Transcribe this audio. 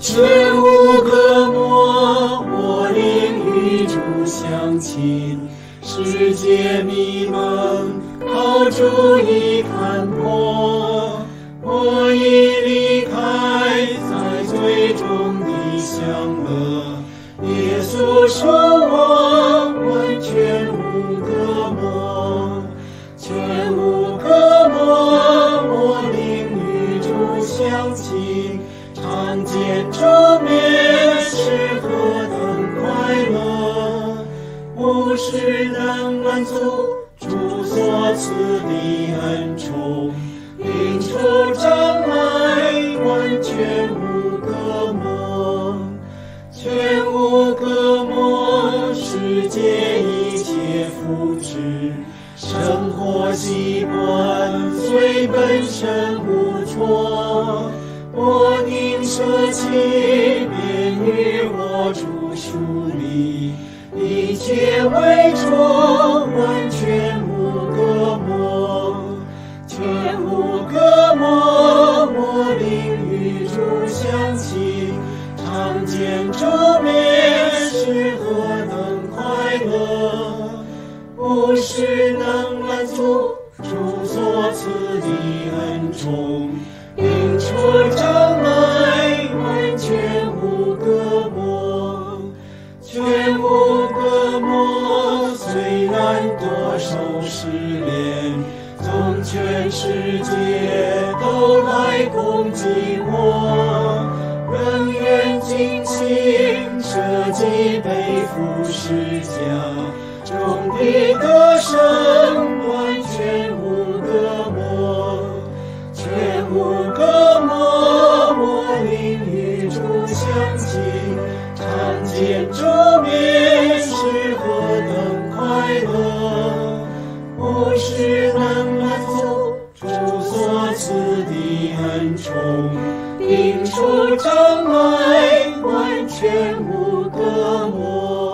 全无隔膜，我领与主相亲，世界迷满，好主已看破，我已离开，在最终的享乐，耶稣说我完全无隔膜，全无隔膜，我领与主相亲。常见主面是何等快乐，无事能满足主所赐的恩宠，领出障碍，完全无隔膜。全无隔膜，世界一切福祉，生活习惯虽本身无错，我宁舍弃，免于我主树立，一切为主，完全无隔膜，全无隔膜，我灵与主相亲。常见主面是何等快乐，不是全无隔膜。虽然多受试炼，从全世界都来攻击我。仍愿尽心舍己背负十架，终必得胜，完全无隔膜，全无隔膜。我灵与主相亲，常见主面是能满足主所赐的恩宠。摒除障碍，完全无隔膜。